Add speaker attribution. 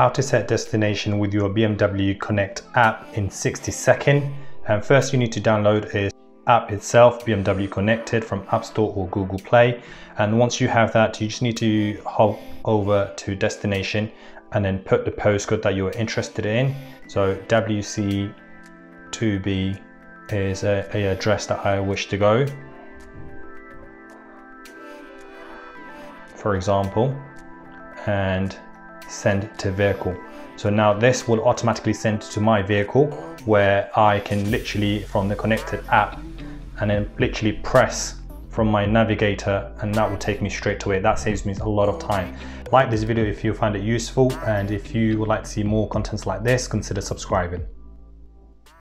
Speaker 1: how to set destination with your BMW Connect app in 60 seconds. And first you need to download is app itself, BMW Connected from App Store or Google Play. And once you have that, you just need to hop over to destination and then put the postcode that you're interested in. So WC2B is a, a address that I wish to go. For example, and send to vehicle. So now this will automatically send to my vehicle where I can literally from the connected app and then literally press from my navigator and that will take me straight to it. That saves me a lot of time. Like this video if you find it useful and if you would like to see more contents like this, consider subscribing.